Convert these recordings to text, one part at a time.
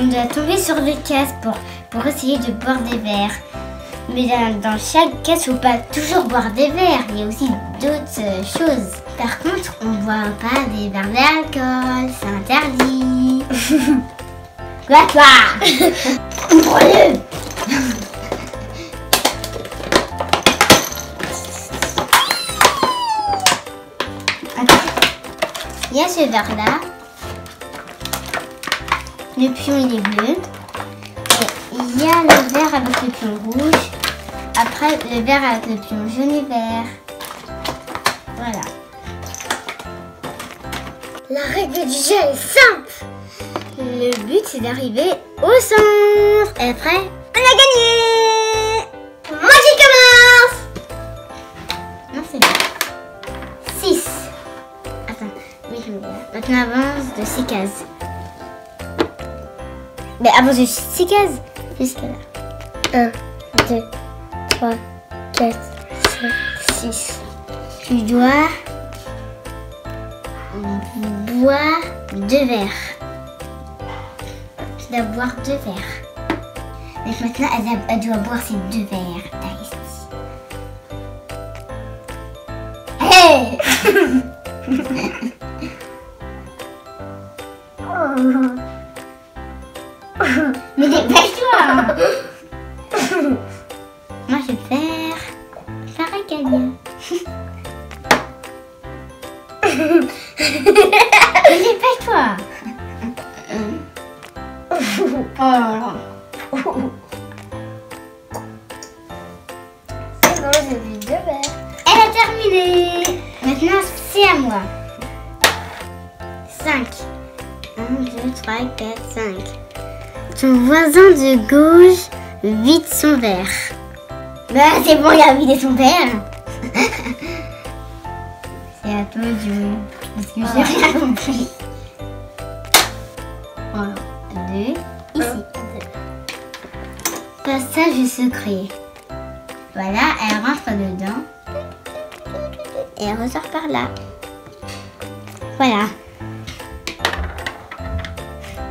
on doit tomber sur des cases pour, essayer de boire des verres. Mais dans, chaque case, il ne faut pas toujours boire des verres. Il y a aussi d'autres euh, choses. Par contre, on ne boit pas des verres d'alcool. C'est interdit. quoi, quoi Comprenez Il y a ce verre-là le pion il est bleu. Et il y a le vert avec le pion rouge. Après le vert avec le pion jaune et vert. Voilà. La règle du jeu est simple. Le but c'est d'arriver au centre. Et après, on a gagné Moi j'y commence Non c'est bien. 6. Attends, oui je me Maintenant avance de 6 cases. Avant, j'ai 6 cases. Jusqu'à là. 1, 2, 3, 4, 5, 6. Tu dois boire deux verres. Tu dois boire deux verres. Donc maintenant, elle, elle doit boire ses deux verres. Hey bon, j'ai vu deux verres. Elle a terminé Maintenant, c'est à moi. 5. 1, 2, 3, 4, 5. Ton voisin de gauche vide son verre. Bah c'est bon, il a vidé son verre C'est à toi de jouer. Parce que J'ai rien compris Voilà. Deux. Ici. Passage secret. Voilà, elle rentre dedans. Et elle ressort par là. Voilà.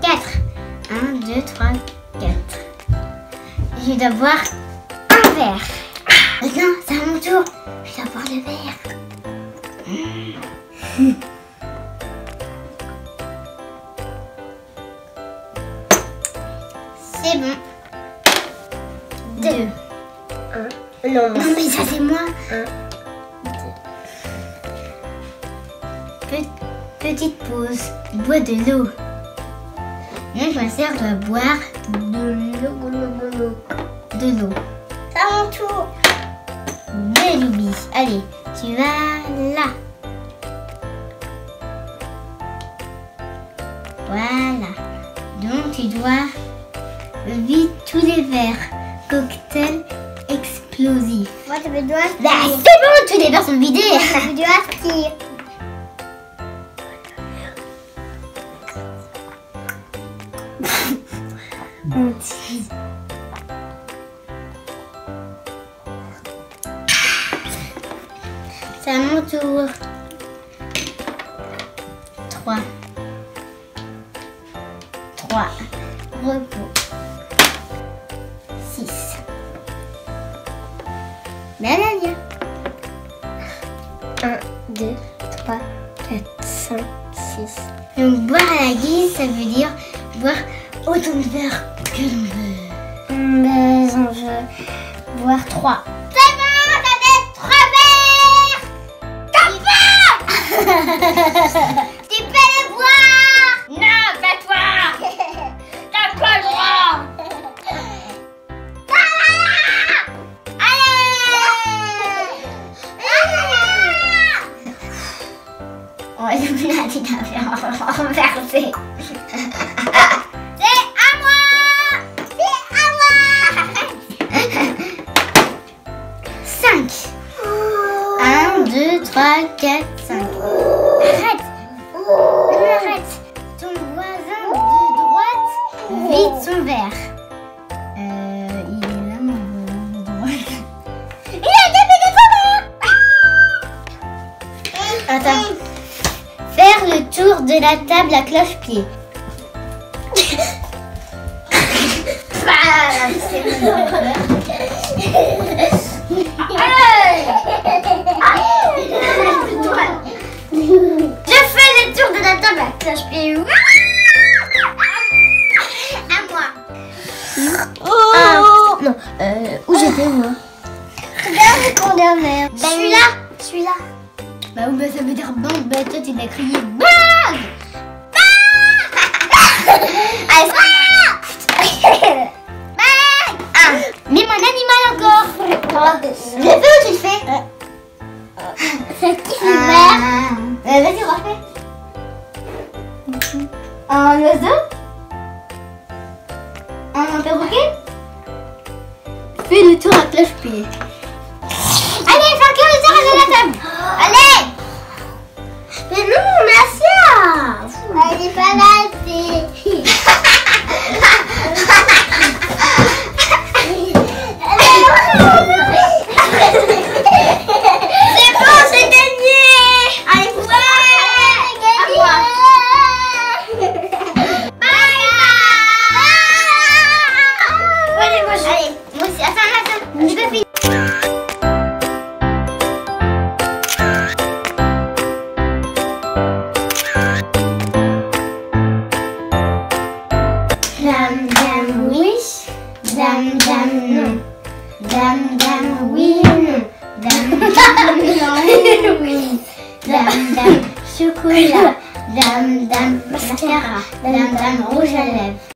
4. 1, 2, 3, 4. Je dois boire un verre. Maintenant, c'est à mon tour. Je dois boire le verre. C'est bon. 2. Non, Non mais ça c'est moi. Un. Pe- petite pause. Bois de l'eau. Donc ma doit boire de l'eau. De l'eau. c'est à mon tour. De l'oubli. Allez, tu vas là. Voilà. Donc tu dois vider tous les verres. Cocktail explosif. Moi, je vais doigt Bah, c'est bon, tous les verres sont vidés. Je dois aspire. C'est à mon tour. 3. 3. Bien. 1, 2, 3, 4, 5, 6. Donc boire à la guise, ça veut dire boire autant de verres que l'on veut. Mais j'en veux boire 3. C'est bon, t'avais 3 verres 4, 5. Arrête Non, arrête Ton voisin de droite vide son verre. Euh, il est là, mon voisin de droite. Il a tapé son verre Attends. Faire le tour de la table à cloche-pied. Ah, Je fais le tour de la table à cloche-pied. À moi. Oh Non, euh, où j'étais moi Regarde qu'on dernier. Celui-là. Celui-là. Bah oui, bah ça veut dire bang. Bah toi tu l'as crié bang. Bang. Bang. Ah, mais mon animal encore. Je le fais ou tu le fais Euh, Vas-y, refais. Un oiseau Un perroquet Fais le tour à cloche-pied. Dame, chocolat. Dame, dame, mascara. Dame, dame, rouge à lèvres.